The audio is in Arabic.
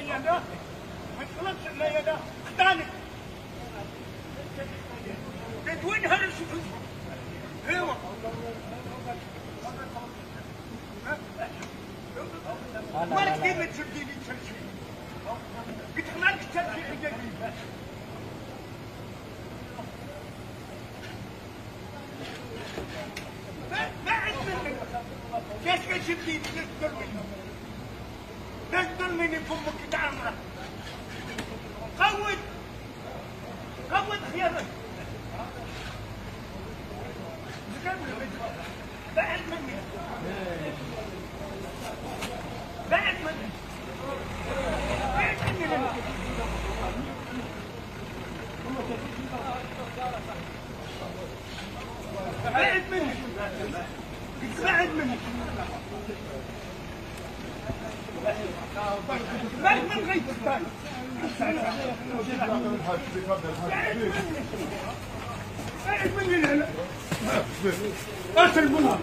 يا ده ما يا ده اختانك وين هرش أيوه مالك كيف تشديني تشرشي قلت مالك تشرشي حجتي ما ما عندك كيف تقدر مني تقدر مني فمك تعمره قود قود خيارك بعد مني بعد مني بعد مني. بعد مني بعد مني بعد من